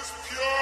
is pure.